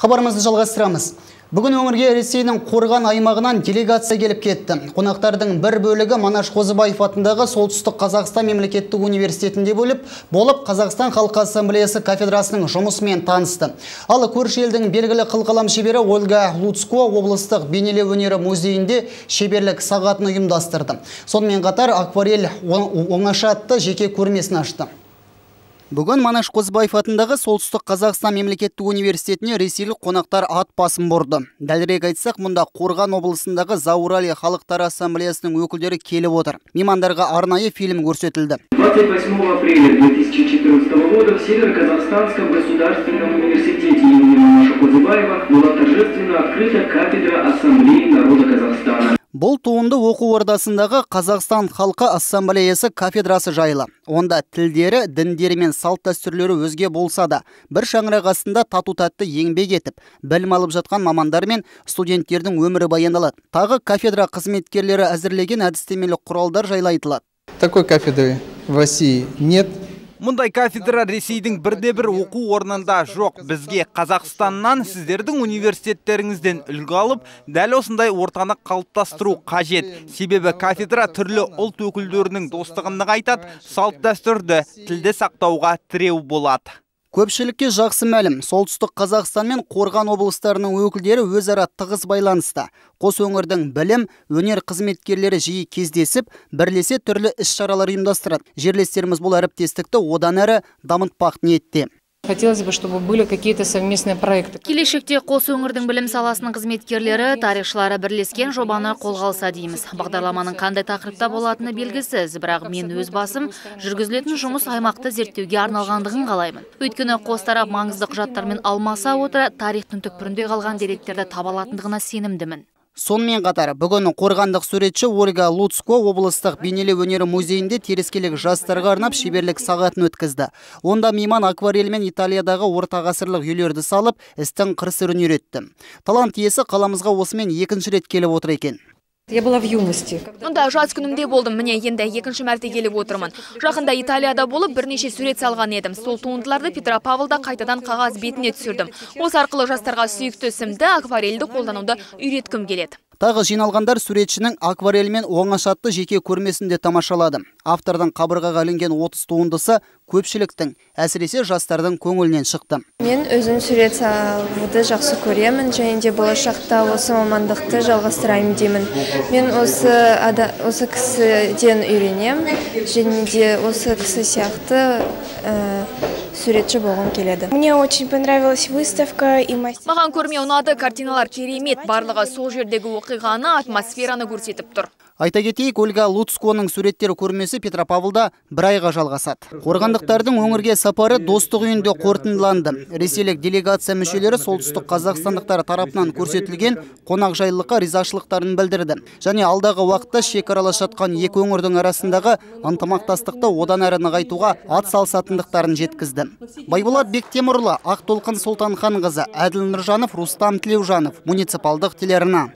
Хабарымызды жалғастырамыз. Бүгін өңірге Ресейдің қорған аймағынан делегация келіп кетті. Қонақтардың бір бөлігі Манаш Қозыбаев атындағы Солтүстік Қазақстан мемлекеттік университетінде бөліп, болып Қазақстан Халқы Ассамблеясы кафедрасының жұмысымен танысты. Ал көрші елдің белгілі қылқалам шебері Ольга Луцко облыстық бейнелеу өнері музейінде шеберлік сағатын ұйымдастырды. Сонымен қатар акварель оңаша атты жеке көрмесін ашты. Бүгін Манаш Қозыбаев атындағы Солтүстік Қазақстан мемлекеттік университетіне ресейлік қонақтар ат басын бұрды. Дәлірек айтсақ, мұнда Қорған облысындағы Заурали халықтар ассамблеясының өкілдері келіп отыр. Меймандарға арнайы фильм көрсетілді. 28 апреля 2014 года в Северо-Казахстанском государственном университете имени Манаша Козыбаева была торжественно открыта кафедра Ассамблеи народа. Бұл туынды оқу ордасындағы Қазақстан халқы ассамблеясы кафедрасы жайлы. Онда тілдері, діндері мен салт дәстүрлері өзге болса да, бір шаңырақ астында тату тәтті еңбек етіп, білім алып жатқан мамандар мен студенттердің өмірі баяндалады. Тағы кафедра қызметкерлері әзірлеген әдістемелік құралдар жайлы айтылады. Такой кафедры в России нет. Мұндай кафедра Ресейдің бірде-бір оқу орнында жоқ. Бізге Қазақстаннан сіздердің университеттеріңізден үлгі алып, дәл осындай ортаны қалыптастыру қажет. Себебі кафедра түрлі ұлт өкілдерінің достығын нығайтады, салт дәстүрді, тілді сақтауға тіреу болады. Көпшілікке жақсы мәлім, солтүстік Қазақстан мен Қорған облыстарының өкілдері өзара тығыз байланыста. Қос өңірдің білім, өнер қызметкерлері жиі кездесіп, бірлесе түрлі іс-шаралар ұйымдастырады. Жерлестеріміз бұл әріптестікті одан әрі дамытпақ ниетте. Хотелось бы, чтобы были какие-то совместные проекты. Келешекте қос өңірдің білім саласының қызметкерлері, тарихшылары бірлескен жобаны қолға алса дейміз. Бағдарламаның қандай тақырыпта болатыны белгісіз, бірақ мен өз басым жүргізілетін жұмыс аймақты зерттеуге арналғандығын қалаймын. Өйткені қос тарап маңызды құжаттармен алмаса отыра тарихтың түкпірінде қалған деректерді таба алатындығына сенімдімін. Сонымен қатар, бүгін қорғандық суретші Ольга Луцко облыстық бейнелеу өнері музейінде терескелік жастарға арнап шеберлік сағатын өткізді. Онда мейман акварельмен Италиядағы орта ғасырлық үйлерді салып, істің қыр-сырын үйретті. Талант иесі қаламызға осымен екінші рет келіп отыр екен. Я была в юности. Мұнда жас күнімде болдым, міне енді екінші мәрте келіп отырмын. Жақында Италияда болып бірнеше сурет салған едім. Сол туындыларды Петропавлда қайтадан қағаз бетіне түсірдім. Осы арқылы жастарға сүйікті ісімді акварельді қолдануды үйреткім келеді. Тағы жиналғандар суретшінің акварельмен оңашатты жеке көрмесінде тамашалады. Автордың қабырғаға ілінген 30 туындысы көпшіліктің, әсіресе жастардың көңілінен шықты. Мен өзім сурет салуды жақсы көремін және де болашақта осы мамандықты жалғастырайын деймін. Мен осы осы кісіден үйренем және де осы кісі сияқты ә, суретші болғым келеді. Мне очень понравилась выставка и мастер. Маған көрме ұнады, картиналар керемет, барлығы сол жердегі оқиғаны, атмосфераны көрсетіп тұр. Айта кетейік, Ольга Луцконың суреттері көрмесі Петропавлда бір айға жалғасады. Қорғандықтардың өңірге сапары достық үйінде қорытындыланды. Ресейлік делегация мүшелері солтүстік қазақстандықтар тарапынан көрсетілген қонақжайлыққа ризашылықтарын білдірді. Және алдағы уақытта шекаралас жатқан екі өңірдің арасындағы ынтымақтастықты одан әрі нығайтуға ат салысатындықтарын жеткізді. Байболат Бектемірлы, Ақтолқын Сұлтанханқызы, Әділ Нұржанов, Рустам Тілеужанов, муниципалдық телеарна.